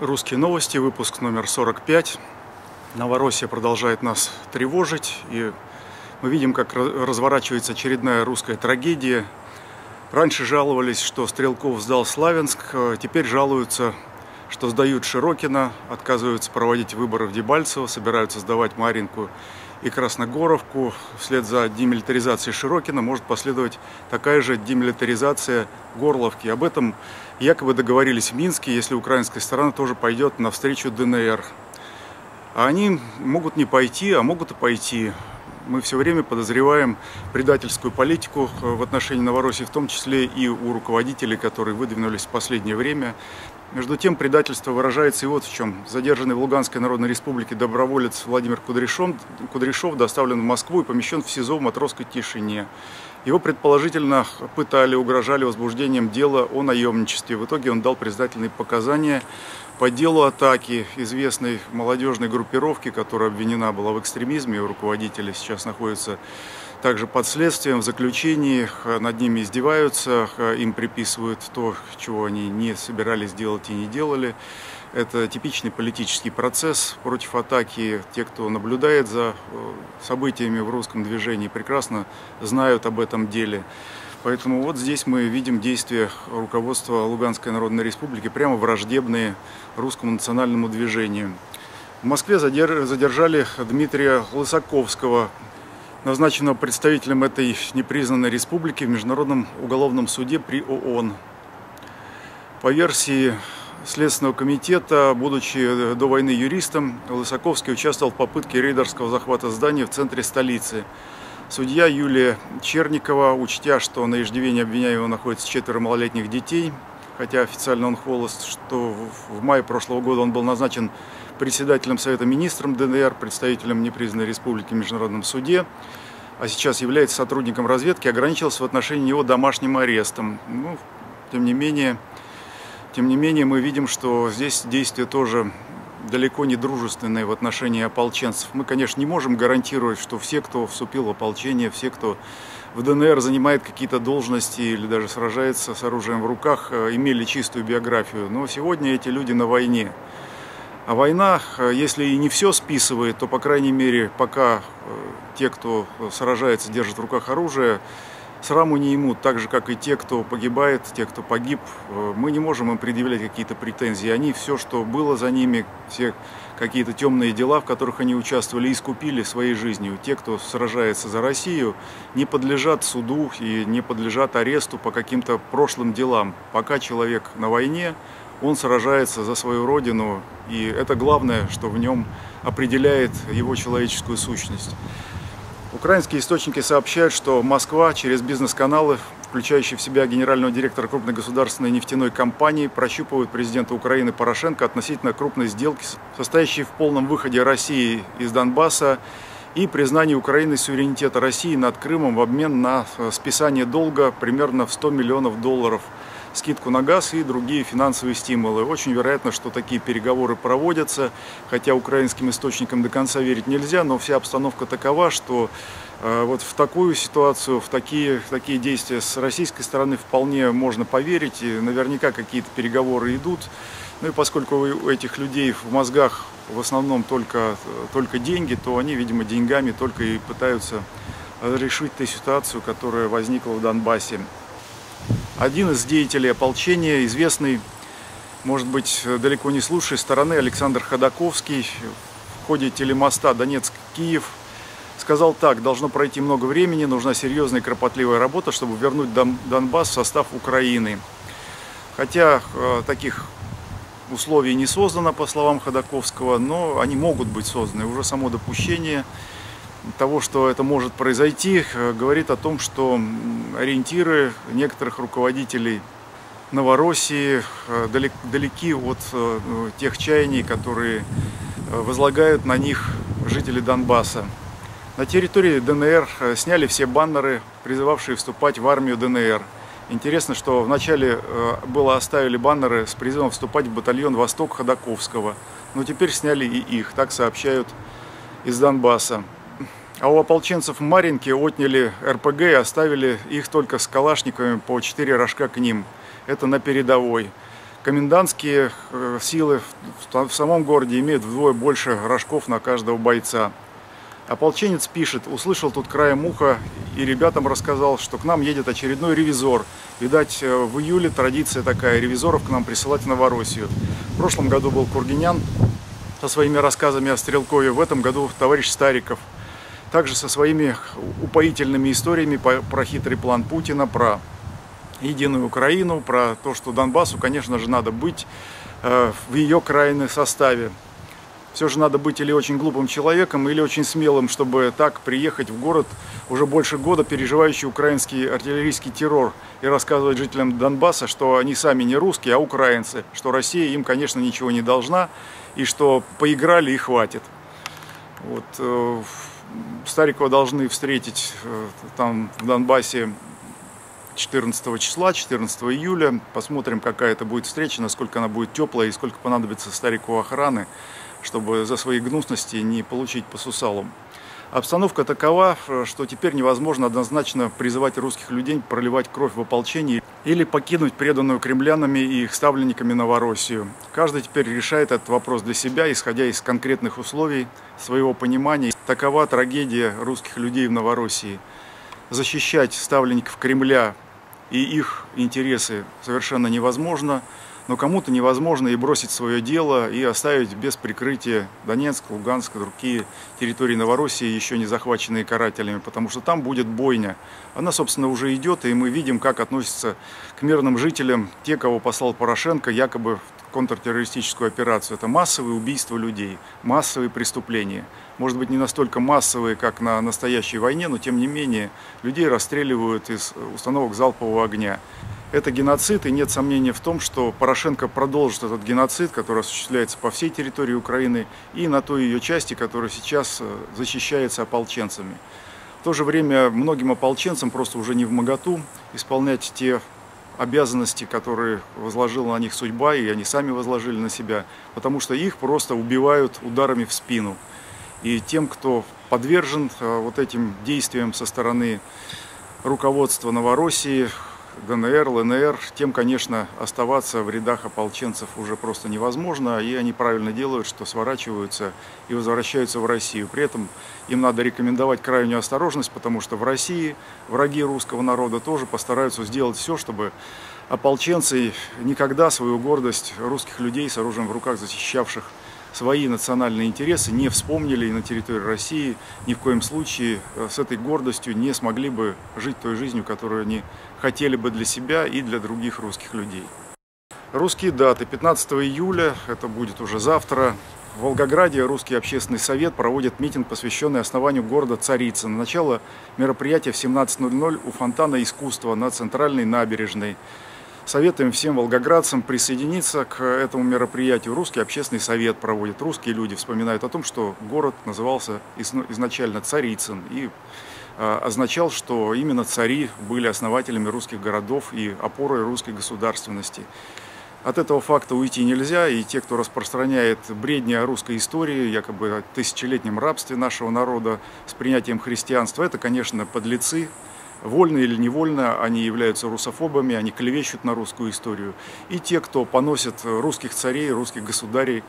Русские новости, выпуск номер 45. Новороссия продолжает нас тревожить, и мы видим, как разворачивается очередная русская трагедия. Раньше жаловались, что Стрелков сдал Славянск, теперь жалуются, что сдают Широкина, отказываются проводить выборы в Дебальцево, собираются сдавать Маринку и Красногоровку. Вслед за демилитаризацией Широкина может последовать такая же демилитаризация Горловки. Об этом якобы договорились в Минске, если украинская сторона тоже пойдет навстречу ДНР. А они могут не пойти, а могут и пойти. Мы все время подозреваем предательскую политику в отношении Новороссии, в том числе и у руководителей, которые выдвинулись в последнее время. Между тем, предательство выражается и вот в чем. Задержанный в Луганской Народной Республике доброволец Владимир Кудряшов, Кудряшов доставлен в Москву и помещен в СИЗО в матросской тишине. Его предположительно пытали, угрожали возбуждением дела о наемничестве. В итоге он дал признательные показания по делу атаки известной молодежной группировки, которая обвинена была в экстремизме. Руководители сейчас находятся также под следствием, в заключении, над ними издеваются, им приписывают то, чего они не собирались делать и не делали. Это типичный политический процесс против атаки. Те, кто наблюдает за э, событиями в русском движении, прекрасно знают об этом деле. Поэтому вот здесь мы видим действия руководства Луганской Народной Республики, прямо враждебные русскому национальному движению. В Москве задержали Дмитрия Лысаковского, назначенного представителем этой непризнанной республики в Международном уголовном суде при ООН. По версии Следственного комитета, будучи до войны юристом, Лысаковский участвовал в попытке рейдерского захвата здания в центре столицы. Судья Юлия Черникова, учтя, что на иждивении обвиняемого находится четверо малолетних детей, хотя официально он холост, что в мае прошлого года он был назначен председателем Совета министром ДНР, представителем непризнанной республики в Международном суде, а сейчас является сотрудником разведки, ограничился в отношении него домашним арестом. Ну, тем не менее, тем не менее, мы видим, что здесь действия тоже далеко не дружественные в отношении ополченцев. Мы, конечно, не можем гарантировать, что все, кто вступил в ополчение, все, кто в ДНР занимает какие-то должности или даже сражается с оружием в руках, э, имели чистую биографию. Но сегодня эти люди на войне. А война, э, если и не все списывает, то, по крайней мере, пока э, те, кто сражается, держат в руках оружие, сраму не имут, так же, как и те, кто погибает, те, кто погиб. Э, мы не можем им предъявлять какие-то претензии. Они все, что было за ними, все какие-то темные дела, в которых они участвовали, искупили своей жизнью. Те, кто сражается за Россию, не подлежат суду и не подлежат аресту по каким-то прошлым делам. Пока человек на войне, он сражается за свою родину, и это главное, что в нем определяет его человеческую сущность. Украинские источники сообщают, что Москва через бизнес-каналы, включающие в себя генерального директора крупной государственной нефтяной компании, прощупывают президента Украины Порошенко относительно крупной сделки, состоящей в полном выходе России из Донбасса и признании Украины суверенитета России над Крымом в обмен на э, списание долга примерно в 100 миллионов долларов – скидку на газ и другие финансовые стимулы. Очень вероятно, что такие переговоры проводятся, хотя украинским источникам до конца верить нельзя, но вся обстановка такова, что э, вот в такую ситуацию, в такие, в такие действия с российской стороны вполне можно поверить, и наверняка какие-то переговоры идут. Ну и поскольку у этих людей в мозгах в основном только, только деньги, то они, видимо, деньгами только и пытаются решить ту ситуацию, которая возникла в Донбассе. Один из деятелей ополчения, известный, может быть, далеко не с лучшей стороны, Александр Ходаковский, в ходе телемоста Донецк-Киев сказал так, должно пройти много времени, нужна серьезная и кропотливая работа, чтобы вернуть Донбасс в состав Украины. Хотя э, таких условий не создано, по словам Ходаковского, но они могут быть созданы. Уже само допущение того, что это может произойти, э, говорит о том, что ориентиры некоторых руководителей Новороссии э, далеки от э, тех чаяний, которые возлагают на них жители Донбасса. На территории ДНР сняли все баннеры, призывавшие вступать в армию ДНР. Интересно, что вначале было оставили баннеры с призывом вступать в батальон «Восток» Ходаковского, но теперь сняли и их, так сообщают из Донбасса. А у ополченцев Маринки отняли РПГ и оставили их только с калашниковыми по 4 рожка к ним. Это на передовой. Комендантские э, силы в самом городе имеют вдвое больше рожков на каждого бойца. Ополченец пишет, услышал тут краем уха и ребятам рассказал, что к нам едет очередной ревизор. Видать, э, в июле традиция такая, ревизоров к нам присылать в Новороссию. В прошлом году был Кургинян со своими рассказами о Стрелкове, в этом году товарищ Стариков. Также со своими упоительными историями про хитрый план Путина, про единую Украину, про то, что Донбассу, конечно же, надо быть э, в ее крайнем составе. Все же надо быть или очень глупым человеком, или очень смелым, чтобы так приехать в город, уже больше года переживающий украинский артиллерийский террор, и рассказывать жителям Донбасса, что они сами не русские, а украинцы, что Россия им, конечно, ничего не должна, и что поиграли и хватит. Вот, э, Старикова должны встретить э, там в Донбассе 14 числа, 14 июля. Посмотрим, какая это будет встреча, насколько она будет теплая и сколько понадобится Старику охраны чтобы за свои гнусности не получить по сусалам. Обстановка такова, что теперь невозможно однозначно призывать русских людей проливать кровь в ополчении или покинуть преданную кремлянами и их ставленниками Новороссию. Каждый теперь решает этот вопрос для себя, исходя из конкретных условий, своего понимания. Такова трагедия русских людей в Новороссии. Защищать ставленников Кремля и их интересы совершенно невозможно – но кому-то невозможно и бросить свое дело, и оставить без прикрытия Донецк, Луганск, другие территории Новороссии, еще не захваченные карателями, потому что там будет бойня. Она, собственно, уже идет, и мы видим, как относятся к мирным жителям те, кого послал Порошенко, якобы в контртеррористическую операцию. Это массовые убийства людей, массовые преступления. Может быть, не настолько массовые, как на настоящей войне, но тем не менее людей расстреливают из установок залпового огня. Это геноцид, и нет сомнения в том, что Порошенко продолжит этот геноцид, который осуществляется по всей территории Украины и на той ее части, которая сейчас э, защищается ополченцами. В то же время многим ополченцам просто уже не в моготу исполнять те обязанности, которые возложила на них судьба, и они сами возложили на себя, потому что их просто убивают ударами в спину. И тем, кто подвержен э, вот этим действиям со стороны руководства Новороссии, ДНР, ЛНР, тем, конечно, оставаться в рядах ополченцев уже просто невозможно, и они правильно делают, что сворачиваются и возвращаются в Россию. При этом им надо рекомендовать крайнюю осторожность, потому что в России враги русского народа тоже постараются сделать все, чтобы ополченцы никогда свою гордость русских людей с оружием в руках защищавших свои национальные интересы не вспомнили и на территории России ни в коем случае э, с этой гордостью не смогли бы жить той жизнью, которую они хотели бы для себя и для других русских людей. Русские даты. 15 июля, это будет уже завтра, в Волгограде Русский общественный совет проводит митинг, посвященный основанию города Царицын. Начало мероприятия в 17.00 у фонтана искусства на центральной набережной. Советуем всем волгоградцам присоединиться к этому мероприятию. Русский общественный совет проводит. Русские люди вспоминают о том, что город назывался изначально Царицын и означал, что именно цари были основателями русских городов и опорой русской государственности. От этого факта уйти нельзя, и те, кто распространяет бредни о русской истории, якобы о тысячелетнем рабстве нашего народа с принятием христианства, это, конечно, подлецы, вольно или невольно они являются русофобами, они клевещут на русскую историю. И те, кто поносит русских царей, русских государей,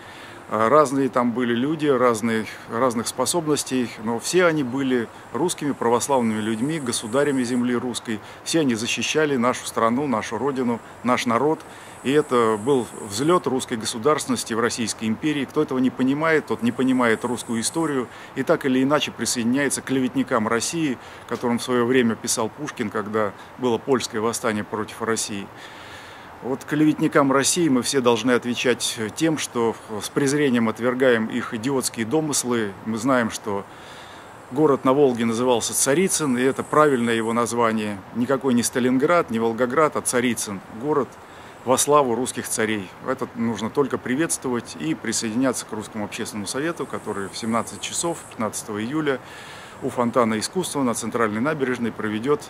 разные там были люди, разные, разных способностей, но все они были русскими православными людьми, государями земли русской. Все они защищали нашу страну, нашу родину, наш народ. И это был взлет русской государственности в Российской империи. Кто этого не понимает, тот не понимает русскую историю и так или иначе присоединяется к клеветникам России, которым в свое время писал Пушкин, когда было польское восстание против России. Вот клеветникам России мы все должны отвечать тем, что с презрением отвергаем их идиотские домыслы. Мы знаем, что город на Волге назывался Царицын, и это правильное его название. Никакой не Сталинград, не Волгоград, а Царицын. Город во славу русских царей. Это нужно только приветствовать и присоединяться к Русскому общественному совету, который в 17 часов 15 июля у фонтана искусства на центральной набережной проведет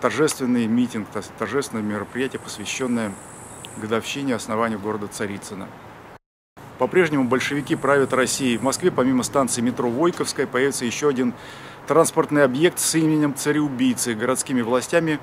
торжественный митинг, торжественное мероприятие, посвященное годовщине основания города Царицына. По-прежнему большевики правят Россией. В Москве помимо станции метро Войковская появится еще один транспортный объект с именем цареубийцы. Городскими властями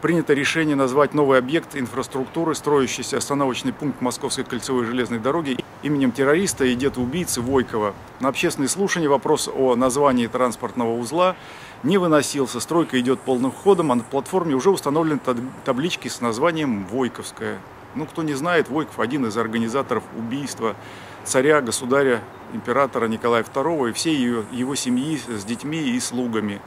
принято решение назвать новый объект инфраструктуры, строящийся остановочный пункт Московской кольцевой железной дороги именем террориста и деда-убийцы Войкова. На общественные слушания вопрос о названии транспортного узла не выносился. Стройка идет полным ходом, а на платформе уже установлены таблички с названием «Войковская». Ну, кто не знает, Войков один из организаторов убийства царя, государя, императора Николая II и всей его, семьи с детьми и слугами.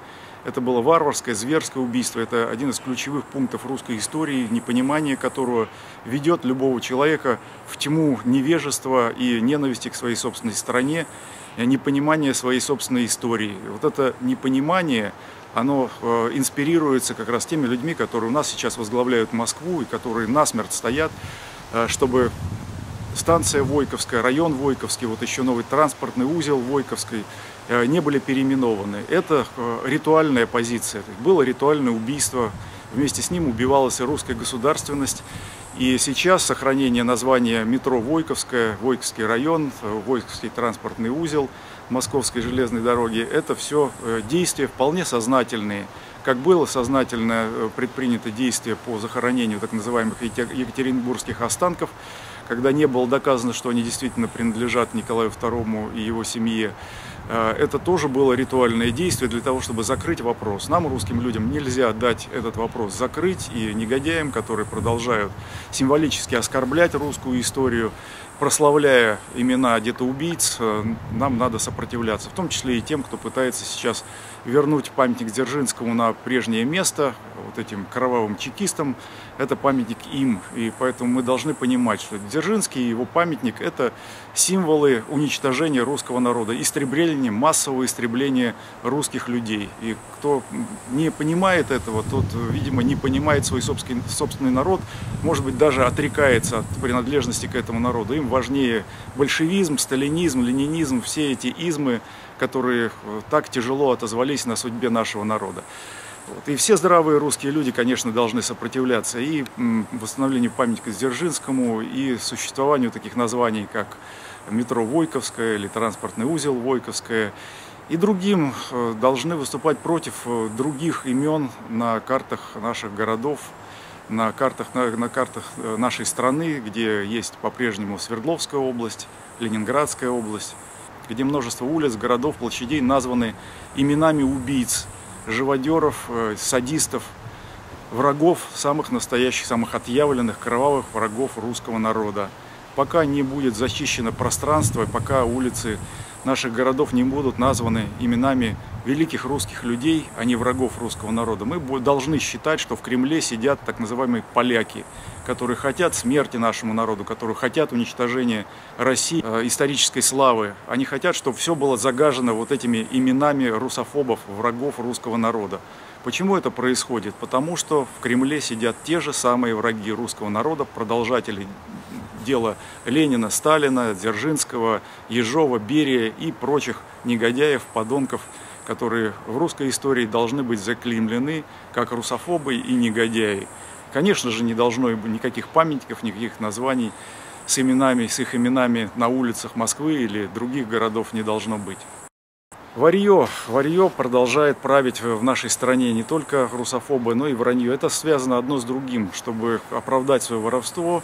Это было варварское, зверское убийство. Это один из ключевых пунктов русской истории, непонимание которого ведет любого человека в тьму невежества и ненависти к своей собственной стране, непонимание своей собственной истории. Вот это непонимание, оно э, инспирируется как раз теми людьми, которые у нас сейчас возглавляют Москву и которые насмерть стоят, э, чтобы станция Войковская, район Войковский, вот еще новый транспортный узел Войковской э, не были переименованы. Это э, ритуальная позиция. Было ритуальное убийство, вместе с ним убивалась и русская государственность. И сейчас сохранение названия метро Войковская, Войковский район, э, Войковский транспортный узел Московской железной дороги, это все действия вполне сознательные. Как было сознательно предпринято действие по захоронению так называемых екатеринбургских останков, когда не было доказано, что они действительно принадлежат Николаю II и его семье, э, это тоже было ритуальное действие для того, чтобы закрыть вопрос. Нам, русским людям, нельзя дать этот вопрос закрыть, и негодяям, которые продолжают символически оскорблять русскую историю, прославляя имена где-то убийц, э, нам надо сопротивляться, в том числе и тем, кто пытается сейчас вернуть памятник Дзержинскому на прежнее место, вот этим кровавым чекистам, это памятник им. И поэтому мы должны понимать, что Дзержинский и его памятник – это символы уничтожения русского народа, истребления, массового истребления русских людей. И кто не понимает этого, тот, видимо, не понимает свой собственный, собственный народ, может быть, даже отрекается от принадлежности к этому народу. Им важнее большевизм, сталинизм, ленинизм, все эти измы, которые так тяжело отозвались на судьбе нашего народа. Вот. И все здравые русские люди, конечно, должны сопротивляться и восстановлению памятника Дзержинскому, и существованию таких названий, как метро Войковское или транспортный узел Войковское, и другим э, должны выступать против э, других имен на картах наших городов, на картах, на, на картах э, нашей страны, где есть по-прежнему Свердловская область, Ленинградская область, где множество улиц, городов, площадей названы именами убийц – живодеров, э, садистов, врагов, самых настоящих, самых отъявленных, кровавых врагов русского народа. Пока не будет зачищено пространство, пока улицы наших городов не будут названы именами великих русских людей, а не врагов русского народа, мы должны считать, что в Кремле сидят так называемые поляки, которые хотят смерти нашему народу, которые хотят уничтожения России, э, исторической славы. Они хотят, чтобы все было загажено вот этими именами русофобов, врагов русского народа. Почему это происходит? Потому что в Кремле сидят те же самые враги русского народа, продолжатели дела Ленина, Сталина, Дзержинского, Ежова, Берия и прочих негодяев, подонков, которые в русской истории должны быть заклеймлены как русофобы и негодяи. Конечно же, не должно быть никаких памятников, никаких названий с именами, с их именами на улицах Москвы или других городов не должно быть. Варье, варье продолжает править в нашей стране не только русофобы, но и вранье. Это связано одно с другим. Чтобы оправдать свое воровство,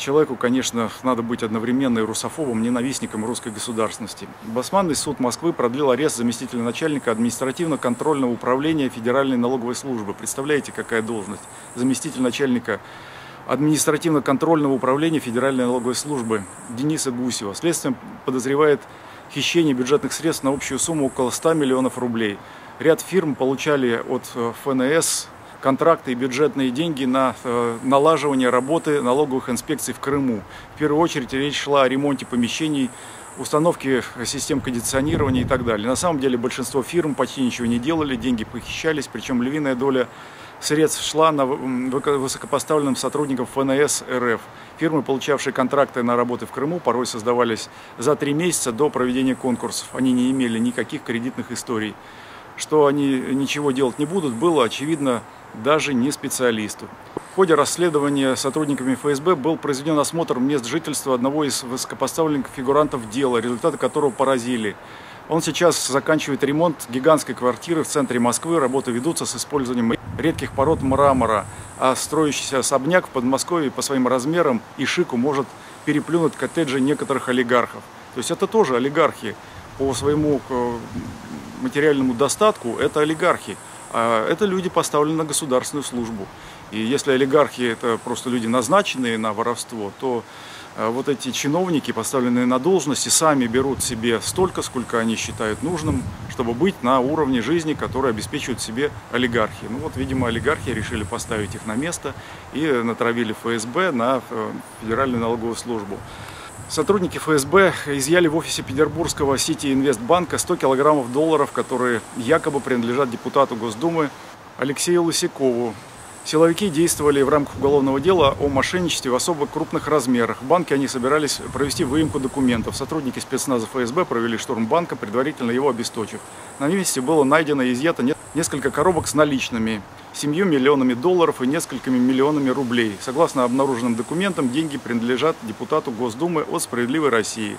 Человеку, конечно, надо быть одновременно и русофобом, ненавистником русской государственности. Басманный суд Москвы продлил арест заместителя начальника административно-контрольного управления Федеральной налоговой службы. Представляете, какая должность? Заместитель начальника административно-контрольного управления Федеральной налоговой службы Дениса Гусева. Следствием подозревает хищение бюджетных средств на общую сумму около 100 миллионов рублей. Ряд фирм получали от э, ФНС контракты и бюджетные деньги на э, налаживание работы налоговых инспекций в Крыму. В первую очередь речь шла о ремонте помещений, установке систем кондиционирования и так далее. На самом деле большинство фирм почти ничего не делали, деньги похищались, причем львиная доля средств шла на высокопоставленным сотрудникам ФНС РФ. Фирмы, получавшие контракты на работы в Крыму, порой создавались за три месяца до проведения конкурсов. Они не имели никаких кредитных историй. Что они ничего делать не будут, было очевидно даже не специалисту. В ходе расследования сотрудниками ФСБ был произведен осмотр мест жительства одного из высокопоставленных фигурантов дела, результаты которого поразили. Он сейчас заканчивает ремонт гигантской квартиры в центре Москвы. Работы ведутся с использованием редких пород мрамора. А строящийся особняк в Подмосковье по своим размерам и шику может переплюнуть коттеджи некоторых олигархов. То есть это тоже олигархи по своему э, материальному достатку, это олигархи. А это люди, поставленные на государственную службу. И если олигархи это просто люди, назначенные на воровство, то э, вот эти чиновники, поставленные на должности, сами берут себе столько, сколько они считают нужным, чтобы быть на уровне жизни, который обеспечивают себе олигархи. Ну вот, видимо, олигархи решили поставить их на место и натравили ФСБ на э, Федеральную налоговую службу. Сотрудники ФСБ изъяли в офисе Петербургского Сити Инвестбанка 100 килограммов долларов, которые якобы принадлежат депутату Госдумы Алексею Лысякову. Силовики действовали в рамках уголовного дела о мошенничестве в особо крупных размерах. В банке они собирались провести выемку документов. Сотрудники спецназа ФСБ провели штурм банка, предварительно его обесточив. На месте было найдено и изъято несколько коробок с наличными, 7 миллионами долларов и несколькими миллионами рублей. Согласно обнаруженным документам, деньги принадлежат депутату Госдумы от «Справедливой России».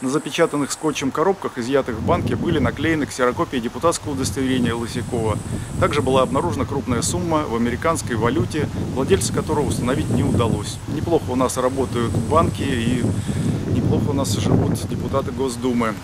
На запечатанных скотчем коробках, изъятых в банке, были наклеены ксерокопии депутатского удостоверения Лысякова. Также была обнаружена крупная сумма в американской валюте, владельца которого установить не удалось. Неплохо у нас работают банки и неплохо у нас живут депутаты Госдумы.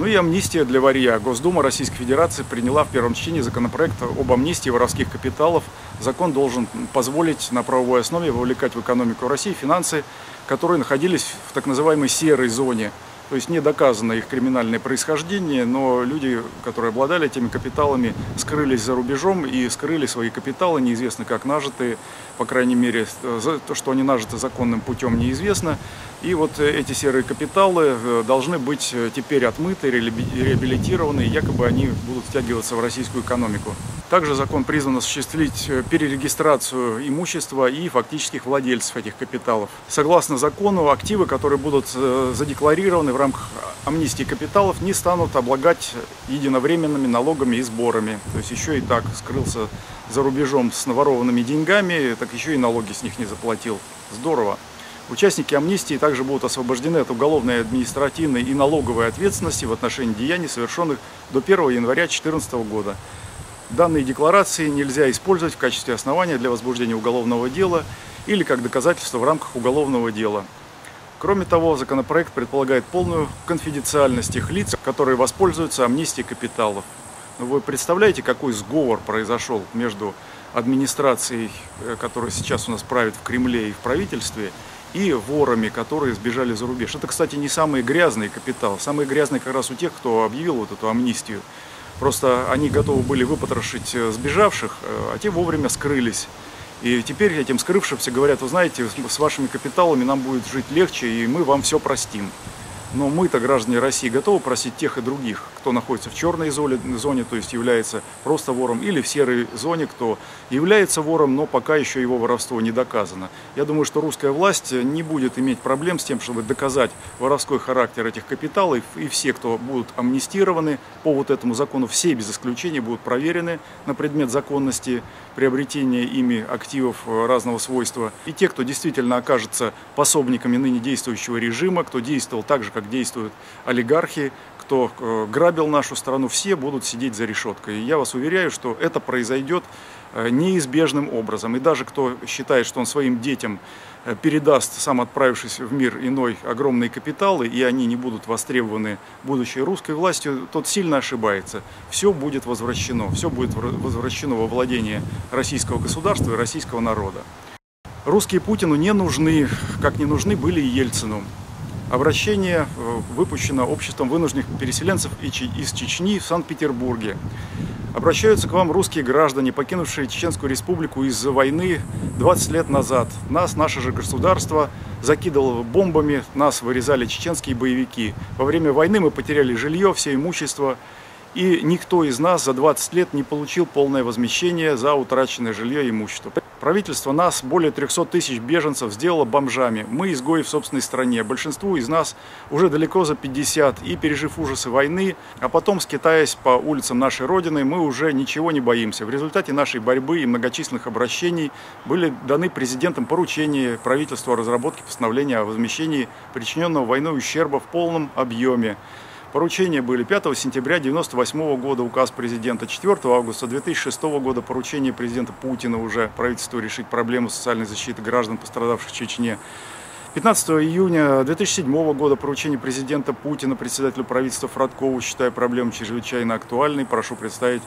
Ну и амнистия для варья. Госдума Российской Федерации приняла в первом чтении законопроект об амнистии воровских капиталов. Закон должен позволить на правовой основе вовлекать в экономику России финансы, которые находились в так называемой серой зоне. То есть не доказано их криминальное происхождение, но люди, которые обладали этими капиталами, скрылись за рубежом и скрыли свои капиталы, неизвестно как нажитые, по крайней мере, то, что они нажиты законным путем, неизвестно. И вот эти серые капиталы э, должны быть э, теперь отмыты, реабилитированы, и якобы они будут втягиваться в российскую экономику. Также закон призван осуществить э, перерегистрацию имущества и фактических владельцев этих капиталов. Согласно закону, активы, которые будут задекларированы в рамках амнистии капиталов, не станут облагать единовременными налогами и сборами. То есть еще и так скрылся за рубежом с наворованными деньгами, так еще и налоги с них не заплатил. Здорово. Участники амнистии также будут освобождены от уголовной, административной и налоговой ответственности в отношении деяний, совершенных до 1 января 2014 года. Данные декларации нельзя использовать в качестве основания для возбуждения уголовного дела или как доказательство в рамках уголовного дела. Кроме того, законопроект предполагает полную конфиденциальность тех лиц, которые воспользуются амнистией капиталов. Но вы представляете, какой сговор произошел между администрацией, э, которая сейчас у нас правит в Кремле и в правительстве, и ворами, которые сбежали за рубеж. Это, кстати, не самый грязный капитал. Самый грязный как раз у тех, кто объявил вот эту амнистию. Просто они готовы были выпотрошить э, сбежавших, э, а те вовремя скрылись. И теперь этим скрывшимся говорят, вы знаете, с вашими капиталами нам будет жить легче, и мы вам все простим. Но мы-то, граждане России, готовы просить тех и других, кто находится в черной зоне, то есть является просто вором, или в серой зоне, кто является вором, но пока еще его воровство не доказано. Я думаю, что русская власть не будет иметь проблем с тем, чтобы доказать воровской характер этих капиталов, и все, кто будут амнистированы по вот этому закону, все без исключения будут проверены на предмет законности приобретения ими активов разного свойства. И те, кто действительно окажется пособниками ныне действующего режима, кто действовал так же, как как действуют олигархи, кто э, грабил нашу страну, все будут сидеть за решеткой. И я вас уверяю, что это произойдет э, неизбежным образом. И даже кто считает, что он своим детям э, передаст, сам отправившись в мир иной, огромные капиталы, и они не будут востребованы будущей русской властью, тот сильно ошибается. Все будет возвращено, все будет возвращено во владение российского государства и российского народа. Русские Путину не нужны, как не нужны были и Ельцину. Обращение э, выпущено обществом вынужденных переселенцев из Чечни в Санкт-Петербурге. Обращаются к вам русские граждане, покинувшие Чеченскую республику из-за войны 20 лет назад. Нас, наше же государство, закидывало бомбами, нас вырезали чеченские боевики. Во время войны мы потеряли жилье, все имущество, и никто из нас за 20 лет не получил полное возмещение за утраченное жилье и имущество. Правительство нас, более 300 тысяч беженцев, сделало бомжами. Мы изгои в собственной стране. Большинству из нас уже далеко за 50. И пережив ужасы войны, а потом скитаясь по улицам нашей Родины, мы уже ничего не боимся. В результате нашей борьбы и многочисленных обращений были даны президентом поручения правительству о разработке постановления о возмещении причиненного войной ущерба в полном объеме. Поручения были 5 сентября 1998 года, указ президента, 4 августа 2006 года, поручение президента Путина уже правительству решить проблему социальной защиты граждан, пострадавших в Чечне. 15 июня 2007 года поручение президента Путина председателю правительства Фродкову, считая проблему чрезвычайно актуальной, прошу представить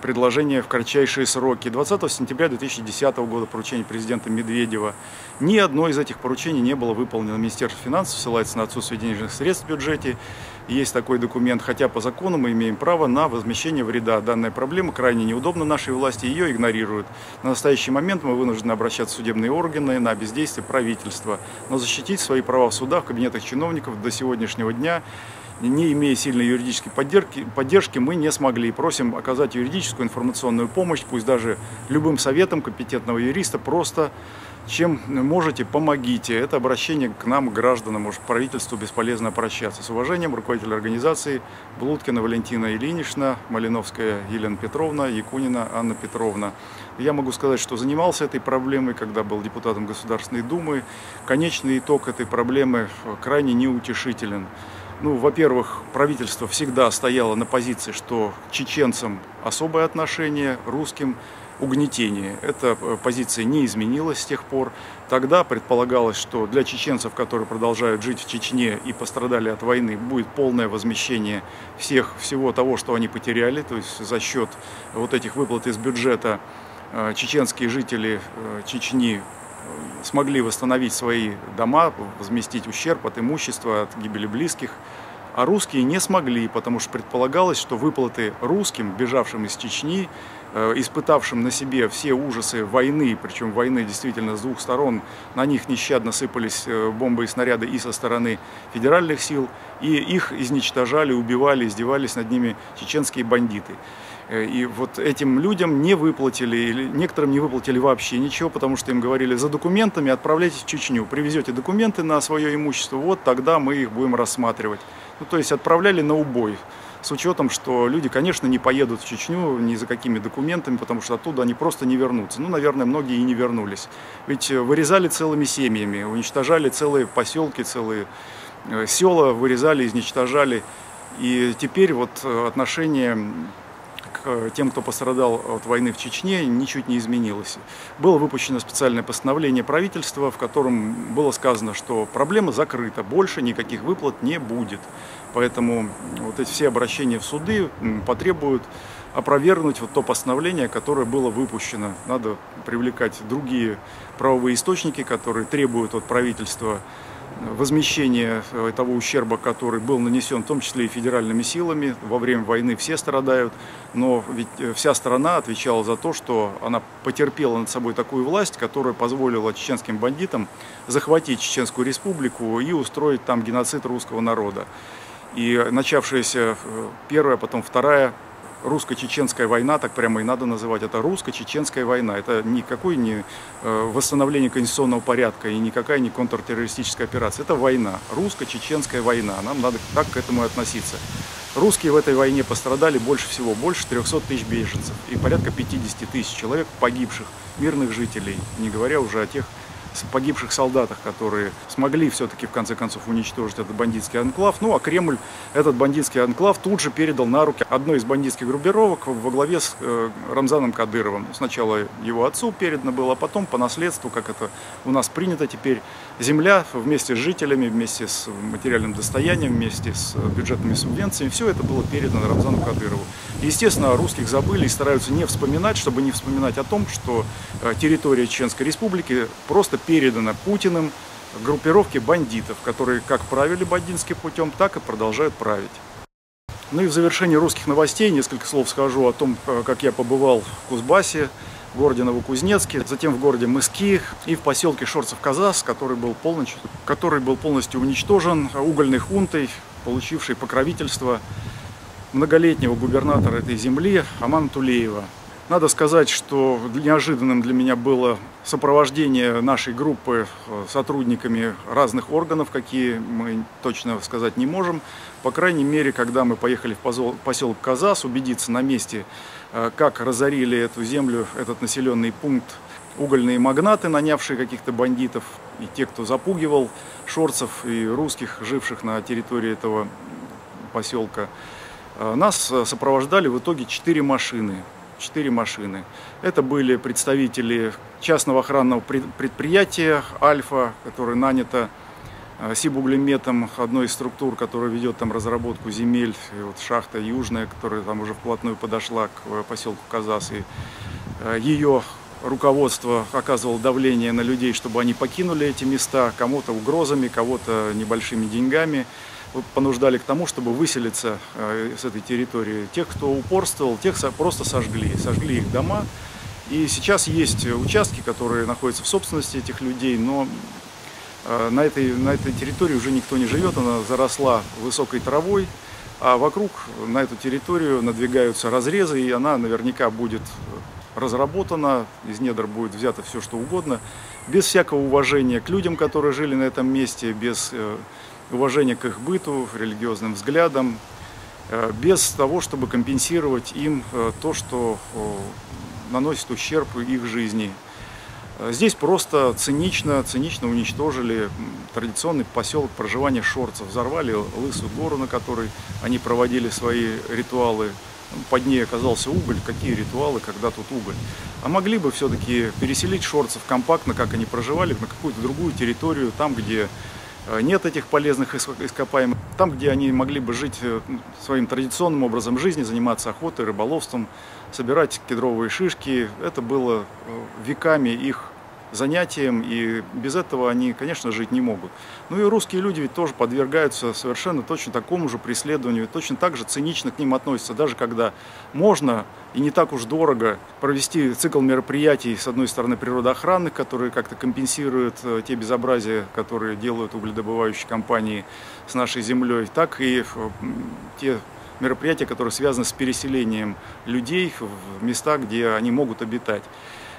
предложение в кратчайшие сроки. 20 сентября 2010 года поручение президента Медведева. Ни одно из этих поручений не было выполнено. Министерство финансов ссылается на отсутствие денежных средств в бюджете. Есть такой документ, хотя по закону мы имеем право на возмещение вреда. Данная проблема крайне неудобна нашей власти, ее игнорируют. На настоящий момент мы вынуждены обращаться в судебные органы на бездействие правительства. Но защитить свои права в судах, в кабинетах чиновников до сегодняшнего дня не имея сильной юридической поддержки, поддержки, мы не смогли. Просим оказать юридическую информационную помощь, пусть даже любым советом компетентного юриста, просто чем можете, помогите. Это обращение к нам, гражданам, может, правительству бесполезно обращаться. С уважением, руководитель организации Блудкина Валентина Ильинична, Малиновская Елена Петровна, Якунина Анна Петровна. Я могу сказать, что занимался этой проблемой, когда был депутатом Государственной Думы. Конечный итог этой проблемы крайне неутешителен. Ну, во-первых, правительство всегда стояло на позиции, что чеченцам особое отношение, русским угнетение. Эта э, позиция не изменилась с тех пор. Тогда предполагалось, что для чеченцев, которые продолжают жить в Чечне и пострадали от войны, будет полное возмещение всех, всего того, что они потеряли, то есть за счет вот этих выплат из бюджета э, чеченские жители э, Чечни смогли восстановить свои дома, возместить ущерб от имущества, от гибели близких. А русские не смогли, потому что предполагалось, что выплаты русским, бежавшим из Чечни, э, испытавшим на себе все ужасы войны, причем войны действительно с двух сторон, на них нещадно сыпались э, бомбы и снаряды и со стороны федеральных сил, и их изничтожали, убивали, издевались над ними чеченские бандиты. Э, и вот этим людям не выплатили, или некоторым не выплатили вообще ничего, потому что им говорили, за документами отправляйтесь в Чечню, привезете документы на свое имущество, вот тогда мы их будем рассматривать. Ну, то есть отправляли на убой, с учетом, что люди, конечно, не поедут в Чечню ни за какими документами, потому что оттуда они просто не вернутся. Ну, наверное, многие и не вернулись. Ведь вырезали целыми семьями, уничтожали целые поселки, целые э, села, вырезали, изничтожали. И теперь вот отношение Э, тем, кто пострадал от войны в Чечне, ничуть не изменилось. Было выпущено специальное постановление правительства, в котором было сказано, что проблема закрыта, больше никаких выплат не будет. Поэтому вот эти все обращения в суды потребуют опровергнуть вот то постановление, которое было выпущено. Надо привлекать другие правовые источники, которые требуют от правительства возмещение э, того ущерба, который был нанесен, в том числе и федеральными силами. Во время войны все страдают, но ведь э, вся страна отвечала за то, что она потерпела над собой такую власть, которая позволила чеченским бандитам захватить Чеченскую республику и устроить там геноцид русского народа. И начавшаяся э, первая, потом вторая русско-чеченская война, так прямо и надо называть, это русско-чеченская война. Это никакое не э, восстановление конституционного порядка и никакая не контртеррористическая операция. Это война, русско-чеченская война. Нам надо так к этому относиться. Русские в этой войне пострадали больше всего, больше 300 тысяч беженцев и порядка 50 тысяч человек погибших, мирных жителей, не говоря уже о тех погибших солдатах, которые смогли все-таки в конце концов уничтожить этот бандитский анклав. Ну а Кремль этот бандитский анклав тут же передал на руки одной из бандитских группировок во главе с э, Рамзаном Кадыровым. Сначала его отцу передано было, а потом по наследству, как это у нас принято теперь, земля вместе с жителями, вместе с материальным достоянием, вместе с бюджетными субвенциями, все это было передано Рамзану Кадырову. Естественно, русских забыли и стараются не вспоминать, чтобы не вспоминать о том, что э, территория Чеченской Республики просто передана Путиным группировке бандитов, которые как правили бандитским путем, так и продолжают править. Ну и в завершении русских новостей несколько слов скажу о том, э, как я побывал в Кузбассе, в городе Новокузнецке, затем в городе Мыски и в поселке Шорцев-Казас, который был полностью, который был полностью уничтожен угольной хунтой, получившей покровительство многолетнего губернатора этой земли Амана Тулеева. Надо сказать, что неожиданным для меня было сопровождение нашей группы э, сотрудниками разных органов, какие мы точно сказать не можем. По крайней мере, когда мы поехали в поселок Казас, убедиться на месте, э, как разорили эту землю, этот населенный пункт, угольные магнаты, нанявшие каких-то бандитов, и те, кто запугивал шорцев и русских, живших на территории этого поселка. Нас сопровождали в итоге четыре машины. Четыре машины. Это были представители частного охранного предприятия «Альфа», которое нанято Сибуглеметом, одной из структур, которая ведет там разработку земель, вот шахта Южная, которая там уже вплотную подошла к поселку Казас, и ее руководство оказывало давление на людей, чтобы они покинули эти места, кому-то угрозами, кого-то небольшими деньгами, понуждали к тому, чтобы выселиться э, с этой территории. Тех, кто упорствовал, тех просто сожгли, сожгли их дома. И сейчас есть участки, которые находятся в собственности этих людей, но э, на этой, на этой территории уже никто не живет, она заросла высокой травой, а вокруг на эту территорию надвигаются разрезы, и она наверняка будет разработано, из недр будет взято все, что угодно, без всякого уважения к людям, которые жили на этом месте, без э, уважения к их быту, религиозным взглядам, э, без того, чтобы компенсировать им э, то, что наносит ущерб их жизни. Здесь просто цинично, цинично уничтожили традиционный поселок проживания шорцев, взорвали Лысую гору, на которой они проводили свои ритуалы под ней оказался уголь, какие ритуалы, когда тут уголь. А могли бы все-таки переселить шорцев компактно, как они проживали, на какую-то другую территорию, там, где э, нет этих полезных ископаемых, там, где они могли бы жить э, своим традиционным образом жизни, заниматься охотой, рыболовством, собирать кедровые шишки. Это было э, веками их занятием, и без этого они, конечно, жить не могут. Ну и русские люди ведь тоже подвергаются совершенно точно такому же преследованию, точно так же цинично к ним относятся, даже когда можно и не так уж дорого провести цикл мероприятий, с одной стороны, природоохранных, которые как-то компенсируют э, те безобразия, которые делают угледобывающие компании с нашей землей, так и э, те мероприятия, которые связаны с переселением людей в места, где они могут обитать.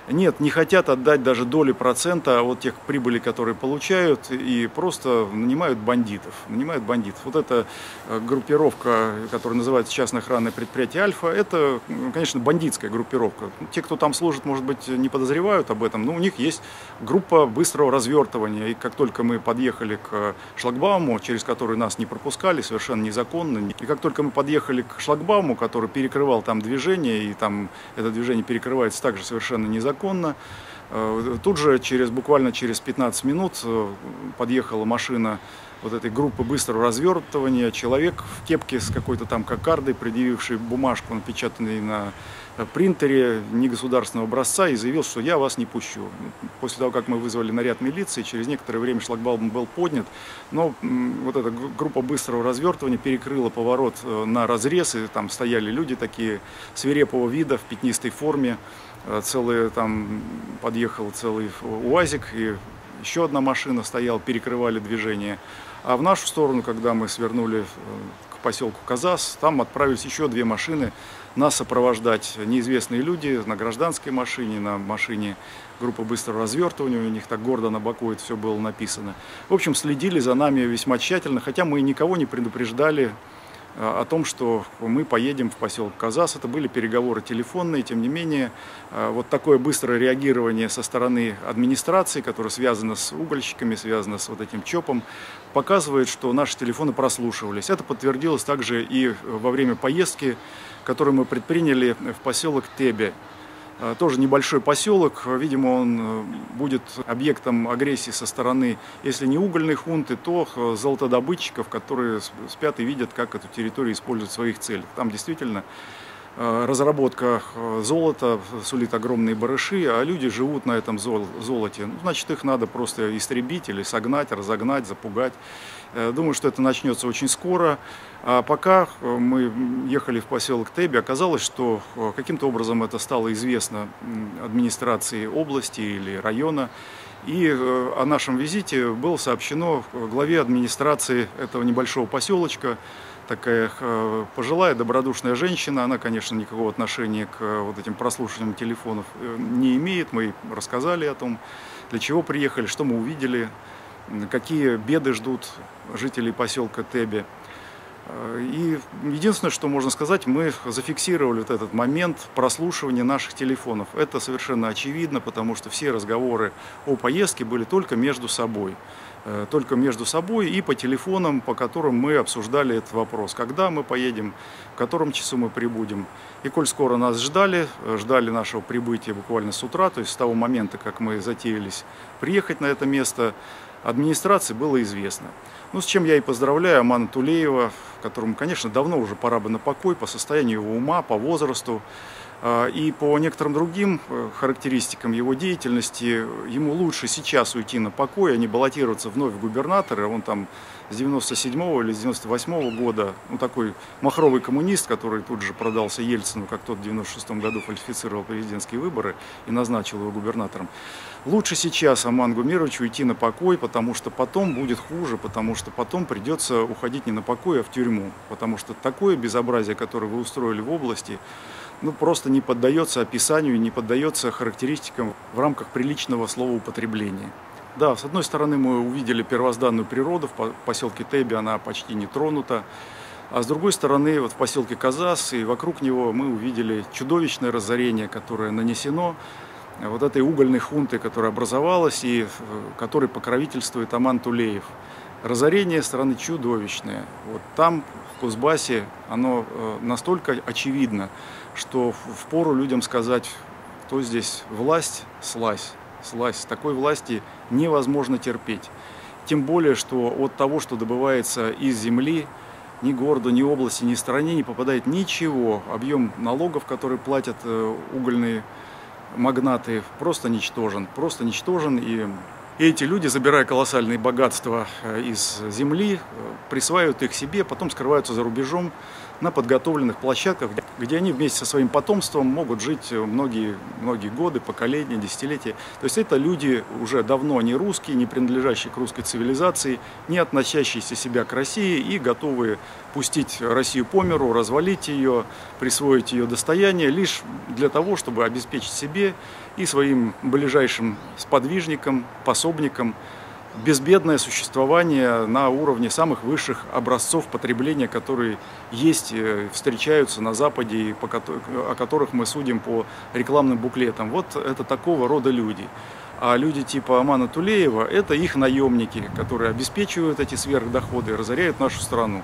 Нет, не хотят отдать даже доли процента от тех прибыли, которые получают, и просто нанимают бандитов. Нанимают бандитов. Вот эта э, группировка, которая называется частное охранное предприятие «Альфа», это, конечно, бандитская группировка. Те, кто там служит, может быть, не подозревают об этом, но у них есть группа быстрого развертывания. И как только мы подъехали к шлагбауму, через который нас не пропускали, совершенно незаконно, и как только мы подъехали к шлагбауму, который перекрывал там движение, и там это движение перекрывается также совершенно незаконно, незаконно. Э, тут же, через, буквально через 15 минут, э, подъехала машина вот этой группы быстрого развертывания. Человек в кепке с какой-то там кокардой, предъявивший бумажку, напечатанной на принтере негосударственного образца и заявил, что я вас не пущу. После того, как мы вызвали наряд милиции, через некоторое время шлагбаум был поднят, но вот эта группа быстрого развертывания перекрыла поворот э, на разрез, и там стояли люди такие свирепого вида в пятнистой форме, э, целый там подъехал целый УАЗик, и еще одна машина стояла, перекрывали движение. А в нашу сторону, когда мы свернули э, поселку Казас. Там отправились еще две машины нас сопровождать неизвестные люди на гражданской машине, на машине группы быстрого развертывания, у них так гордо на боку это все было написано. В общем, следили за нами весьма тщательно, хотя мы никого не предупреждали о том, что мы поедем в поселок Казас. Это были переговоры телефонные, тем не менее, э, вот такое быстрое реагирование со стороны администрации, которое связано с угольщиками, связано с вот этим ЧОПом, показывает, что наши телефоны прослушивались. Это подтвердилось также и во время поездки, которую мы предприняли в поселок Тебе. Э, тоже небольшой поселок, видимо, он э, будет объектом агрессии со стороны, если не угольной хунты, то э, золотодобытчиков, которые спят и видят, как эту территорию используют в своих целях. Там действительно разработка золота сулит огромные барыши, а люди живут на этом золоте. Ну, значит, их надо просто истребить или согнать, разогнать, запугать. Э, думаю, что это начнется очень скоро. А пока э, мы ехали в поселок Теби, оказалось, что э, каким-то образом это стало известно администрации области или района. И о нашем визите было сообщено главе администрации этого небольшого поселочка, такая пожилая добродушная женщина. Она, конечно, никакого отношения к вот этим прослушиваниям телефонов не имеет. Мы рассказали о том, для чего приехали, что мы увидели какие беды ждут жителей поселка Теби. И единственное, что можно сказать, мы зафиксировали вот этот момент прослушивания наших телефонов. Это совершенно очевидно, потому что все разговоры о поездке были только между собой. Э, только между собой и по телефонам, по которым мы обсуждали этот вопрос. Когда мы поедем, в котором часу мы прибудем. И коль скоро нас ждали, э, ждали нашего прибытия буквально с утра, то есть с того момента, как мы затеялись приехать на это место, администрации было известно. Ну, с чем я и поздравляю Амана Тулеева, которому, конечно, давно уже пора бы на покой по состоянию его ума, по возрасту. А, и по некоторым другим э, характеристикам его деятельности, ему лучше сейчас уйти на покой, а не баллотироваться вновь в губернаторы. Он там с 97 или с 98 -го года, ну такой махровый коммунист, который тут же продался Ельцину, как тот в 96 году фальсифицировал президентские выборы и назначил его губернатором. Лучше сейчас Аман Гумирович уйти на покой, потому что потом будет хуже, потому что потом придется уходить не на покой, а в тюрьму. Потому что такое безобразие, которое вы устроили в области, ну, просто не поддается описанию, не поддается характеристикам в рамках приличного слова употребления. Да, с одной стороны мы увидели первозданную природу, в поселке Теби она почти не тронута, а с другой стороны, вот в поселке Казас и вокруг него мы увидели чудовищное разорение, которое нанесено вот этой угольной хунтой, которая образовалась и которой покровительствует Аман Тулеев. Разорение страны чудовищное. Вот там, в Кузбассе, оно э, настолько очевидно, что в пору людям сказать, кто здесь власть, слазь, слазь. Такой власти невозможно терпеть. Тем более, что от того, что добывается из земли, ни городу, ни области, ни стране не попадает ничего. Объем налогов, которые платят э, угольные магнаты, просто ничтожен. Просто ничтожен. И эти люди, забирая колоссальные богатства э, из земли, э, присваивают их себе, потом скрываются за рубежом на подготовленных площадках, где они вместе со своим потомством могут жить многие, многие годы, поколения, десятилетия. То есть это люди уже давно не русские, не принадлежащие к русской цивилизации, не относящиеся себя к России и готовые пустить Россию по миру, развалить ее, присвоить ее достояние лишь для того, чтобы обеспечить себе и своим ближайшим сподвижникам, пособникам безбедное существование на уровне самых высших образцов потребления, которые есть, э, встречаются на Западе, и о которых мы судим по рекламным буклетам. Вот это такого рода люди. А люди типа Амана Тулеева – это их наемники, которые обеспечивают эти сверхдоходы и разоряют нашу страну.